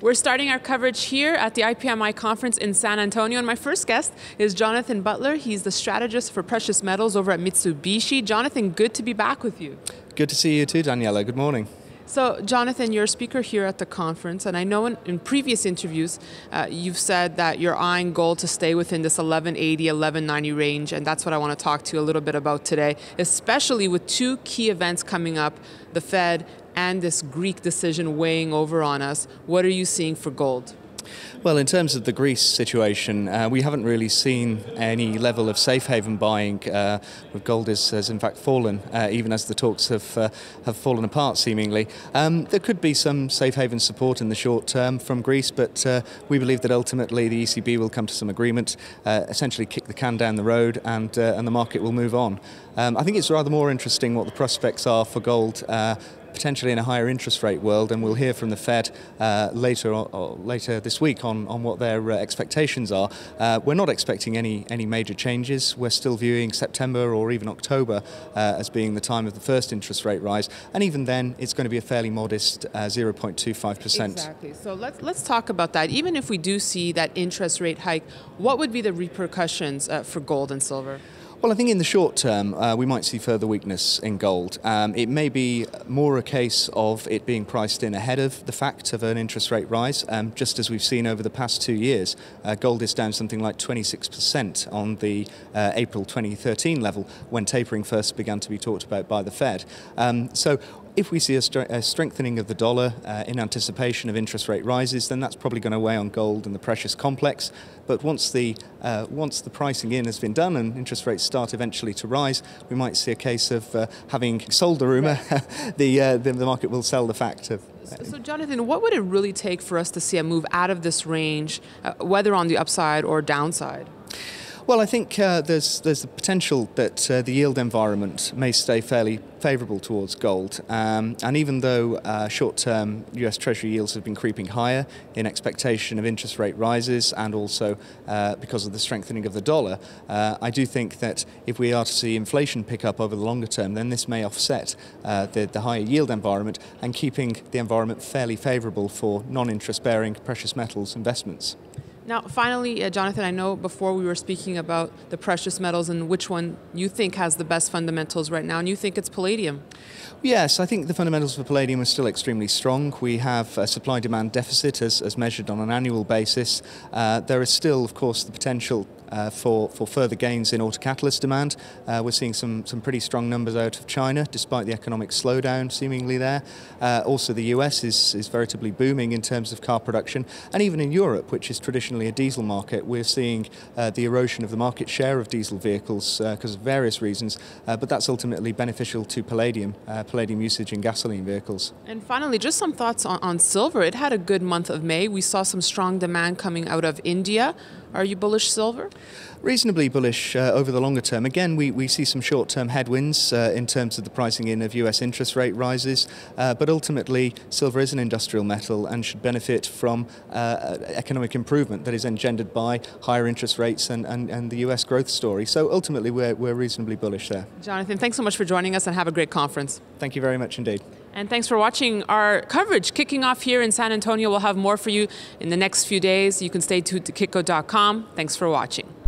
We're starting our coverage here at the IPMI conference in San Antonio, and my first guest is Jonathan Butler. He's the strategist for precious metals over at Mitsubishi. Jonathan, good to be back with you. Good to see you too, Daniela. Good morning. So, Jonathan, you're a speaker here at the conference, and I know in, in previous interviews uh, you've said that you're eyeing gold to stay within this 1180, 1190 range, and that's what I want to talk to you a little bit about today, especially with two key events coming up the Fed and this Greek decision weighing over on us. What are you seeing for gold? Well, in terms of the Greece situation, uh, we haven't really seen any level of safe haven buying. Uh, gold is, has in fact fallen, uh, even as the talks have uh, have fallen apart, seemingly. Um, there could be some safe haven support in the short term from Greece, but uh, we believe that ultimately the ECB will come to some agreement, uh, essentially kick the can down the road, and and the market will move on. Um, I think it's rather more interesting what the prospects are for gold potentially in a higher interest rate world, and we'll hear from the Fed uh, later later this week on, on what their uh, expectations are. Uh, we're not expecting any any major changes. We're still viewing September or even October uh, as being the time of the first interest rate rise, and even then, it's going to be a fairly modest 0.25 uh, percent. Exactly. So let's let's talk about that. Even if we do see that interest rate hike, what would be the repercussions uh, for gold and silver? Well, I think in the short term, uh, we might see further weakness in gold. Um, it may be more a case of it being priced in ahead of the fact of an interest rate rise, um, just as we've seen over the past two years. Uh, gold is down something like 26% on the uh, April 2013 level when tapering first began to be talked about by the Fed. Um, so if we see a, a strengthening of the dollar uh, in anticipation of interest rate rises, then that's probably going to weigh on gold and the precious complex. But once the uh, once the pricing in has been done and interest rates start eventually to rise, we might see a case of uh, having sold the rumor, the, uh, the, the market will sell the fact of. So, Jonathan, what would it really take for us to see a move out of this range, uh, whether on the upside or downside? Well, I think uh, there's there's the potential that uh, the yield environment may stay fairly favourable towards gold, um, and even though uh, short-term U.S. Treasury yields have been creeping higher in expectation of interest rate rises, and also uh, because of the strengthening of the dollar, uh, I do think that if we are to see inflation pick up over the longer term, then this may offset uh, the, the higher yield environment and keeping the environment fairly favourable for non-interest-bearing precious metals investments. Now, finally, uh, Jonathan, I know before we were speaking about the precious metals and which one you think has the best fundamentals right now, and you think it's palladium. Yes, I think the fundamentals for palladium are still extremely strong. We have a supply demand deficit as, as measured on an annual basis. Uh, there is still, of course, the potential uh, for, for further gains in autocatalyst demand. Uh, we're seeing some, some pretty strong numbers out of China, despite the economic slowdown seemingly there. Uh, also, the US is, is veritably booming in terms of car production. And even in Europe, which is traditionally a diesel market, we're seeing uh, the erosion of the market share of diesel vehicles because uh, of various reasons. Uh, but that's ultimately beneficial to palladium, palladium usage in gasoline vehicles. And finally, just some thoughts on, on silver. It had a good month of May. We saw some strong demand coming out of India. Are you bullish silver? Reasonably bullish uh, over the longer term. Again, we, we see some short term headwinds uh, in terms of the pricing in of US interest rate rises, uh, but ultimately, silver is an industrial metal and should benefit from uh, economic improvement that is engendered by higher interest rates and, and, and the US growth story. So ultimately, we're, we're reasonably bullish there. Jonathan, thanks so much for joining us and have a great conference. Thank you very much indeed. And thanks for watching our coverage kicking off here in San Antonio. We'll have more for you in the next few days. You can stay tuned to kitco.com. Thanks for watching.